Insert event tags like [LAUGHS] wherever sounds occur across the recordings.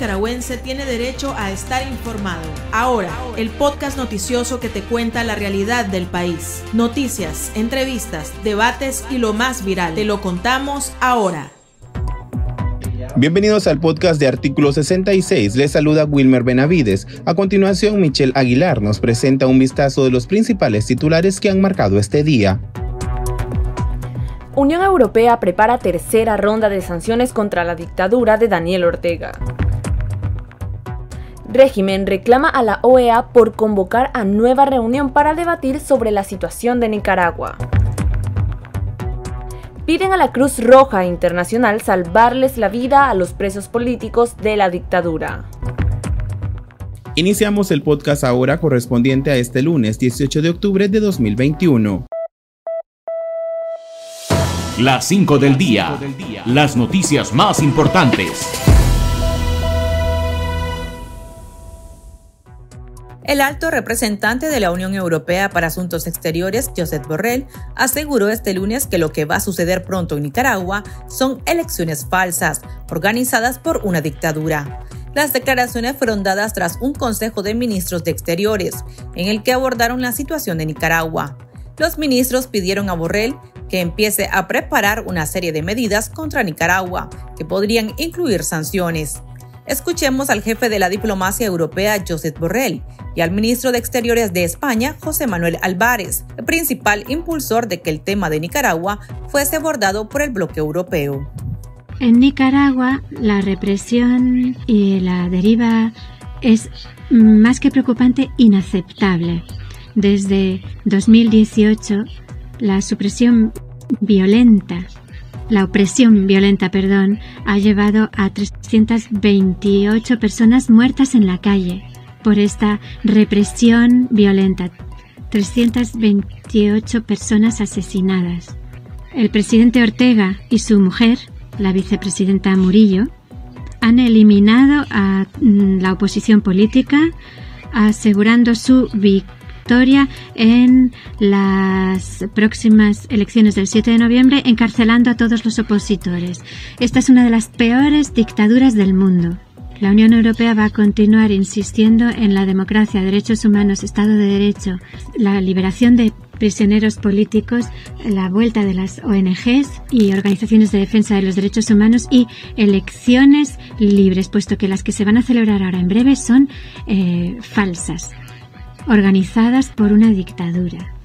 nicaragüense tiene derecho a estar informado. Ahora, el podcast noticioso que te cuenta la realidad del país. Noticias, entrevistas, debates y lo más viral. Te lo contamos ahora. Bienvenidos al podcast de Artículo 66. Les saluda Wilmer Benavides. A continuación, Michelle Aguilar nos presenta un vistazo de los principales titulares que han marcado este día. Unión Europea prepara tercera ronda de sanciones contra la dictadura de Daniel Ortega. Régimen reclama a la OEA por convocar a nueva reunión para debatir sobre la situación de Nicaragua piden a la Cruz Roja Internacional salvarles la vida a los presos políticos de la dictadura. Iniciamos el podcast ahora correspondiente a este lunes 18 de octubre de 2021. Las 5 del día. Las noticias más importantes. El alto representante de la Unión Europea para Asuntos Exteriores, Josep Borrell, aseguró este lunes que lo que va a suceder pronto en Nicaragua son elecciones falsas, organizadas por una dictadura. Las declaraciones fueron dadas tras un Consejo de Ministros de Exteriores, en el que abordaron la situación de Nicaragua. Los ministros pidieron a Borrell que empiece a preparar una serie de medidas contra Nicaragua, que podrían incluir sanciones. Escuchemos al jefe de la diplomacia europea, Josep Borrell, y al ministro de Exteriores de España, José Manuel Álvarez, el principal impulsor de que el tema de Nicaragua fuese abordado por el bloque europeo. En Nicaragua, la represión y la deriva es más que preocupante, inaceptable. Desde 2018, la supresión violenta la opresión violenta, perdón, ha llevado a 328 personas muertas en la calle por esta represión violenta. 328 personas asesinadas. El presidente Ortega y su mujer, la vicepresidenta Murillo, han eliminado a mm, la oposición política, asegurando su victoria en las próximas elecciones del 7 de noviembre, encarcelando a todos los opositores. Esta es una de las peores dictaduras del mundo. La Unión Europea va a continuar insistiendo en la democracia, derechos humanos, Estado de Derecho, la liberación de prisioneros políticos, la vuelta de las ONGs y organizaciones de defensa de los derechos humanos y elecciones libres, puesto que las que se van a celebrar ahora en breve son eh, falsas organizadas por una dictadura.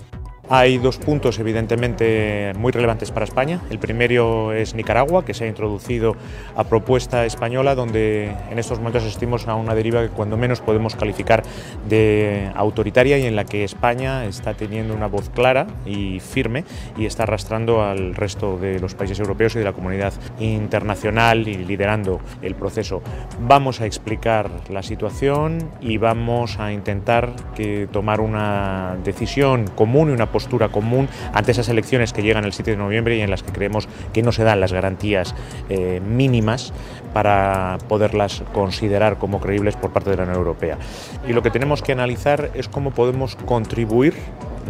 Hay dos puntos evidentemente muy relevantes para España. El primero es Nicaragua, que se ha introducido a propuesta española, donde en estos momentos asistimos a una deriva que cuando menos podemos calificar de autoritaria y en la que España está teniendo una voz clara y firme y está arrastrando al resto de los países europeos y de la comunidad internacional y liderando el proceso. Vamos a explicar la situación y vamos a intentar que tomar una decisión común y una postura común ante esas elecciones que llegan el 7 de noviembre y en las que creemos que no se dan las garantías eh, mínimas para poderlas considerar como creíbles por parte de la Unión Europea. Y lo que tenemos que analizar es cómo podemos contribuir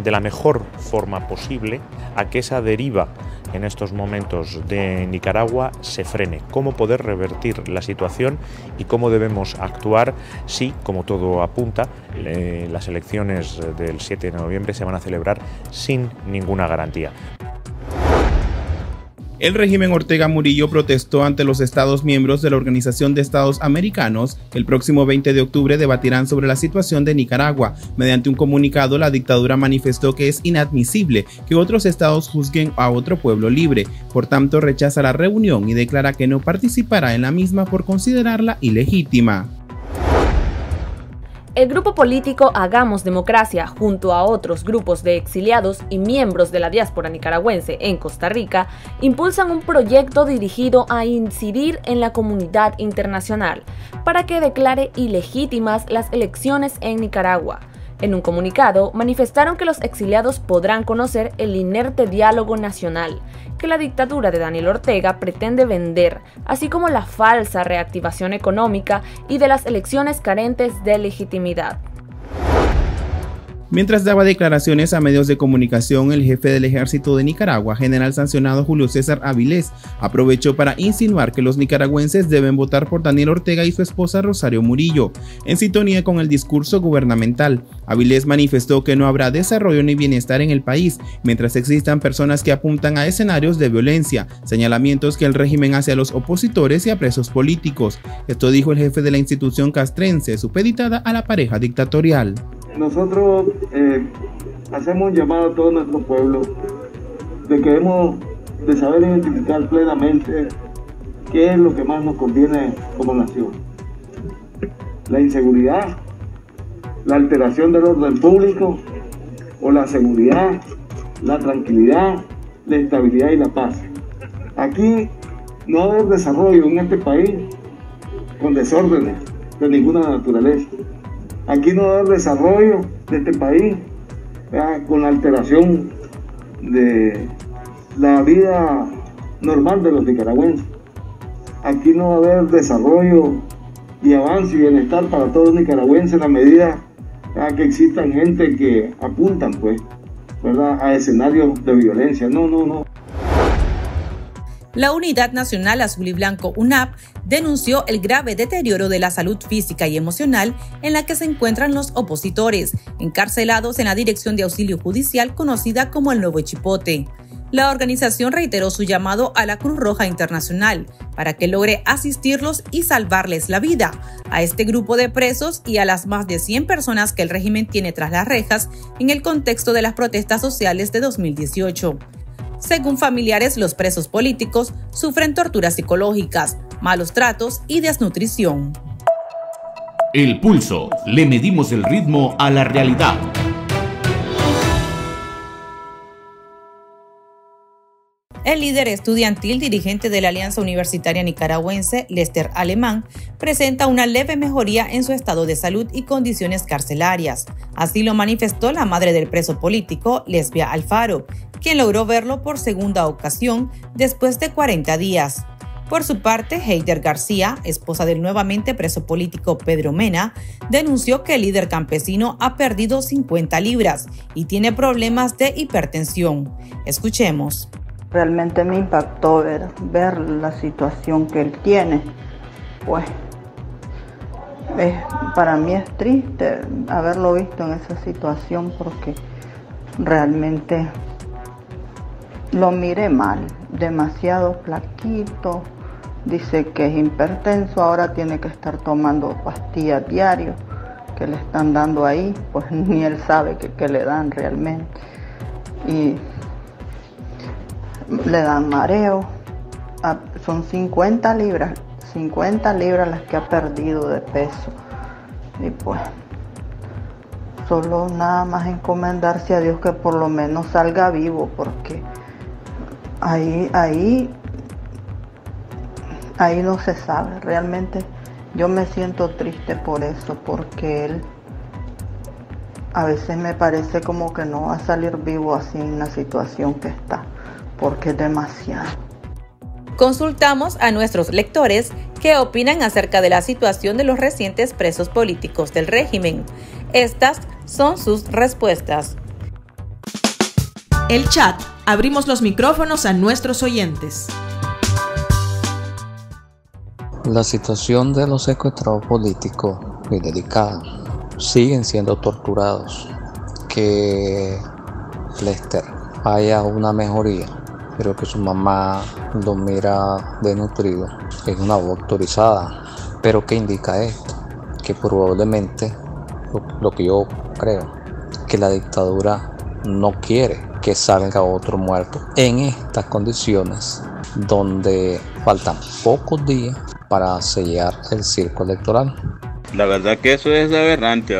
de la mejor forma posible a que esa deriva en estos momentos de Nicaragua se frene, cómo poder revertir la situación y cómo debemos actuar si, como todo apunta, las elecciones del 7 de noviembre se van a celebrar sin ninguna garantía. El régimen Ortega Murillo protestó ante los Estados miembros de la Organización de Estados Americanos el próximo 20 de octubre debatirán sobre la situación de Nicaragua. Mediante un comunicado, la dictadura manifestó que es inadmisible que otros estados juzguen a otro pueblo libre. Por tanto, rechaza la reunión y declara que no participará en la misma por considerarla ilegítima. El grupo político Hagamos Democracia, junto a otros grupos de exiliados y miembros de la diáspora nicaragüense en Costa Rica, impulsan un proyecto dirigido a incidir en la comunidad internacional para que declare ilegítimas las elecciones en Nicaragua en un comunicado, manifestaron que los exiliados podrán conocer el inerte diálogo nacional que la dictadura de Daniel Ortega pretende vender, así como la falsa reactivación económica y de las elecciones carentes de legitimidad. Mientras daba declaraciones a medios de comunicación, el jefe del ejército de Nicaragua, general sancionado Julio César Avilés, aprovechó para insinuar que los nicaragüenses deben votar por Daniel Ortega y su esposa Rosario Murillo, en sintonía con el discurso gubernamental. Avilés manifestó que no habrá desarrollo ni bienestar en el país mientras existan personas que apuntan a escenarios de violencia, señalamientos que el régimen hace a los opositores y a presos políticos. Esto dijo el jefe de la institución castrense, supeditada a la pareja dictatorial nosotros eh, hacemos un llamado a todo nuestro pueblo de que hemos de saber identificar plenamente qué es lo que más nos conviene como nación. La inseguridad, la alteración del orden público o la seguridad, la tranquilidad, la estabilidad y la paz. Aquí no hay desarrollo en este país con desórdenes de ninguna naturaleza. Aquí no va a haber desarrollo de este país con la alteración de la vida normal de los nicaragüenses. Aquí no va a haber desarrollo y avance y bienestar para todos los nicaragüenses en la medida que existan gente que apuntan pues, ¿verdad? a escenarios de violencia. No, no, no. La Unidad Nacional Azul y Blanco UNAP denunció el grave deterioro de la salud física y emocional en la que se encuentran los opositores, encarcelados en la Dirección de Auxilio Judicial conocida como el Nuevo Chipote. La organización reiteró su llamado a la Cruz Roja Internacional para que logre asistirlos y salvarles la vida a este grupo de presos y a las más de 100 personas que el régimen tiene tras las rejas en el contexto de las protestas sociales de 2018. Según familiares, los presos políticos sufren torturas psicológicas, malos tratos y desnutrición. El pulso. Le medimos el ritmo a la realidad. El líder estudiantil dirigente de la Alianza Universitaria Nicaragüense, Lester Alemán, presenta una leve mejoría en su estado de salud y condiciones carcelarias. Así lo manifestó la madre del preso político, Lesbia Alfaro, quien logró verlo por segunda ocasión después de 40 días. Por su parte, Heider García, esposa del nuevamente preso político Pedro Mena, denunció que el líder campesino ha perdido 50 libras y tiene problemas de hipertensión. Escuchemos. Realmente me impactó ver, ver la situación que él tiene. Pues para mí es triste haberlo visto en esa situación porque realmente lo miré mal, demasiado flaquito, dice que es hipertenso, ahora tiene que estar tomando pastillas diario que le están dando ahí, pues [LAUGHS] ni él sabe que, le dan realmente. Y le dan mareo, ah, son 50 libras, 50 libras las que ha perdido de peso. Y pues solo nada más encomendarse a Dios que por lo menos salga vivo, porque ahí, ahí, ahí no se sabe. Realmente yo me siento triste por eso, porque él a veces me parece como que no va a salir vivo así en la situación que está, porque es demasiado. Consultamos a nuestros lectores qué opinan acerca de la situación de los recientes presos políticos del régimen. Estas son sus respuestas. El chat. Abrimos los micrófonos a nuestros oyentes. La situación de los secuestrados políticos es delicada. Siguen siendo torturados. Que Lester haya una mejoría, pero que su mamá lo mira desnutrido, es una voz autorizada. Pero ¿qué indica esto? Que probablemente, lo que yo creo, que la dictadura no quiere que salga otro muerto en estas condiciones donde faltan pocos días para sellar el circo electoral. La verdad que eso es aberrante,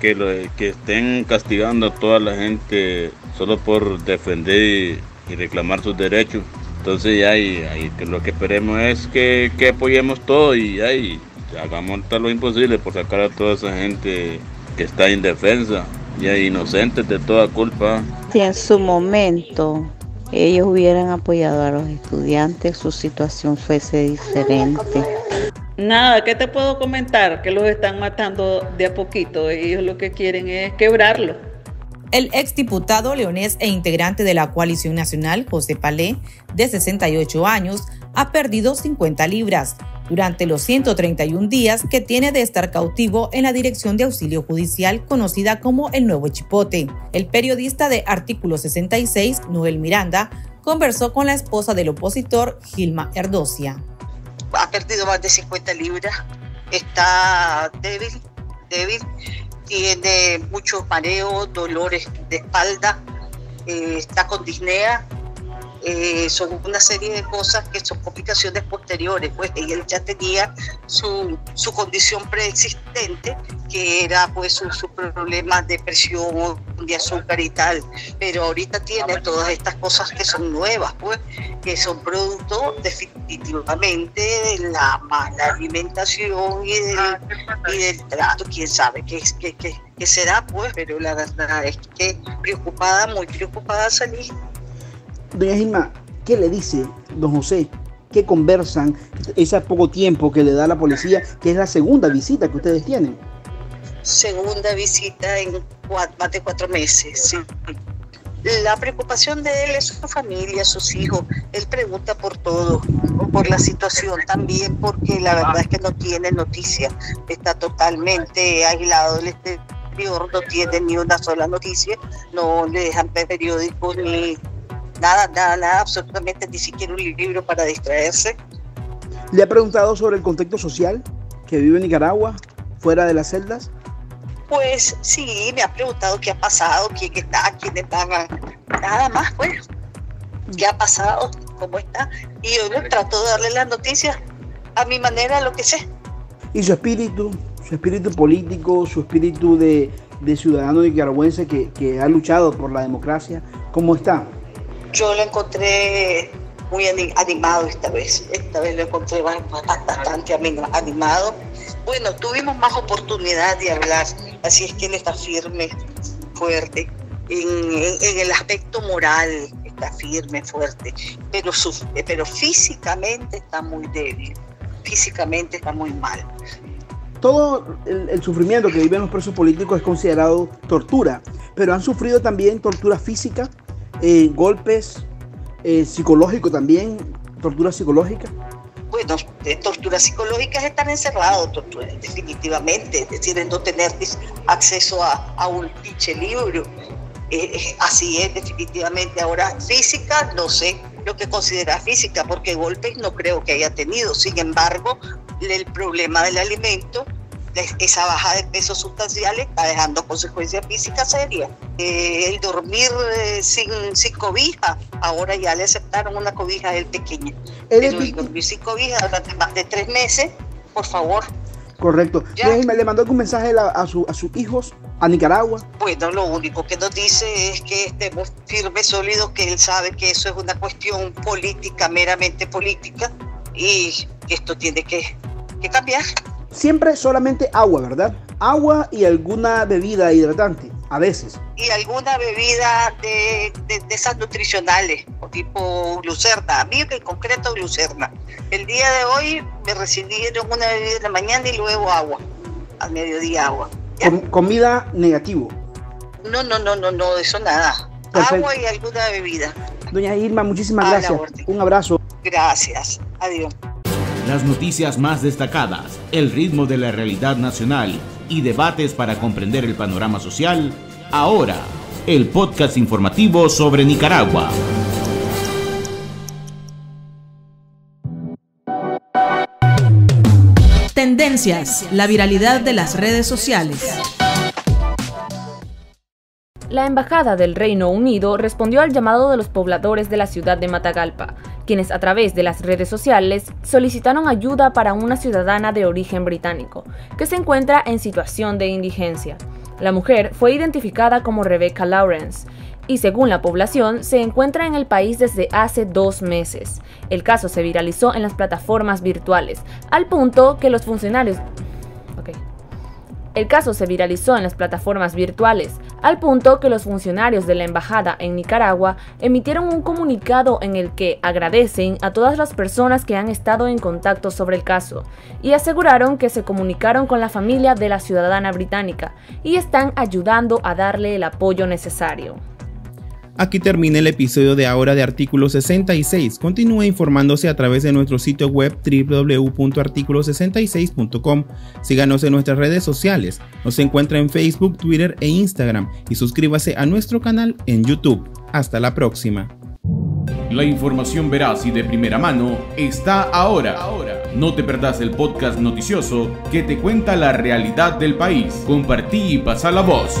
que, lo, que estén castigando a toda la gente solo por defender y, reclamar sus derechos. Entonces ya y, que lo que esperemos es que, apoyemos todo y, ahí hagamos todo lo imposible por sacar a toda esa gente que está indefensa y inocentes de toda culpa. Si en su momento ellos hubieran apoyado a los estudiantes, su situación fuese diferente. Nada, ¿qué te puedo comentar? Que los están matando de a poquito. Ellos lo que quieren es quebrarlo. El exdiputado leonés e integrante de la coalición nacional, José Palé, de 68 años, ha perdido 50 libras durante los 131 días que tiene de estar cautivo en la Dirección de Auxilio Judicial conocida como el Nuevo Chipote. El periodista de Artículo 66, Noel Miranda, conversó con la esposa del opositor, Gilma Erdocia. Ha perdido más de 50 libras, está débil, débil, tiene muchos mareos, dolores de espalda, eh, está con disnea eh, son una serie de cosas que son complicaciones posteriores, pues él ya tenía su, su condición preexistente, que era pues sus su problemas de presión, de azúcar y tal, pero ahorita tiene todas estas cosas que son nuevas, pues, que son producto definitivamente de la mala alimentación y del, y del trato, quién sabe qué, qué, qué, qué será, pues, pero la verdad es que preocupada, muy preocupada salí Doña Gilma, ¿qué le dice don José? ¿Qué conversan ese poco tiempo que le da la policía, que es la segunda visita que ustedes tienen? Segunda visita en más de cuatro meses, sí. La preocupación de él es su familia, sus hijos. Él pregunta por todo, por la situación también, porque la verdad es que no tiene noticias. Está totalmente aislado del exterior, no tiene ni una sola noticia, no le dejan periódicos ni nada, nada, nada, absolutamente ni siquiera un libro para distraerse. ¿Le ha preguntado sobre el contexto social que vive en Nicaragua, fuera de las celdas? Pues sí, me ha preguntado qué ha pasado, quién está, quién está, nada más, pues. ¿Qué ha pasado? ¿Cómo está? Y yo le trato de darle las noticias a mi manera, lo que sé. ¿Y su espíritu, su espíritu político, su espíritu de, de ciudadano nicaragüense que, que ha luchado por la democracia, cómo está? Yo lo encontré muy animado esta vez. Esta vez lo encontré bastante animado. Bueno, tuvimos más oportunidad de hablar, así es que él está firme, fuerte. En, el aspecto moral está firme, fuerte, pero, pero físicamente está muy débil, físicamente está muy mal. Todo el, el sufrimiento que viven los presos políticos es considerado tortura, pero han sufrido también tortura física eh, golpes eh, psicológicos también, tortura psicológica. Bueno, de tortura psicológica es estar encerrado, definitivamente, es decir, no tener acceso a, un pinche libro. Eh, así es, definitivamente. Ahora, física, no sé lo que considera física, porque golpes no creo que haya tenido. Sin embargo, el problema del alimento esa baja de peso sustancial está dejando consecuencias físicas serias. Eh, el dormir eh, sin, sin, cobija, ahora ya le aceptaron una cobija del pequeño. Pero el dormir sin cobija durante más de tres meses, por favor. Correcto. ¿Le mandó algún mensaje a, a, su, a sus hijos, a Nicaragua? Bueno, lo único que nos dice es que estemos firmes, sólidos, que él sabe que eso es una cuestión política, meramente política, y que esto tiene que, que cambiar. Siempre solamente agua, ¿verdad? Agua y alguna bebida hidratante, a veces. Y alguna bebida de, esas nutricionales, tipo glucerna. A mí en concreto glucerna. El día de hoy me recibieron una bebida en la mañana y luego agua. Al mediodía agua. comida negativo. No, no, no, no, no, eso nada. Agua y alguna bebida. Doña Irma, muchísimas gracias. Un abrazo. Gracias. Adiós las noticias más destacadas, el ritmo de la realidad nacional y debates para comprender el panorama social, ahora, el podcast informativo sobre Nicaragua. Tendencias, la viralidad de las redes sociales. La Embajada del Reino Unido respondió al llamado de los pobladores de la ciudad de Matagalpa, quienes a través de las redes sociales solicitaron ayuda para una ciudadana de origen británico, que se encuentra en situación de indigencia. La mujer fue identificada como Rebecca Lawrence y según la población se encuentra en el país desde hace dos meses. El caso se viralizó en las plataformas virtuales, al punto que los funcionarios... El caso se viralizó en las plataformas virtuales, al punto que los funcionarios de la embajada en Nicaragua emitieron un comunicado en el que agradecen a todas las personas que han estado en contacto sobre el caso y aseguraron que se comunicaron con la familia de la ciudadana británica y están ayudando a darle el apoyo necesario. Aquí termina el episodio de ahora de Artículo 66. Continúe informándose a través de nuestro sitio web www.articulo66.com. Síganos en nuestras redes sociales. Nos encuentra en Facebook, Twitter e Instagram y suscríbase a nuestro canal en YouTube. Hasta la próxima. La información veraz y de primera mano está ahora. No te perdás el podcast noticioso que te cuenta la realidad del país. Compartí y pasa la voz.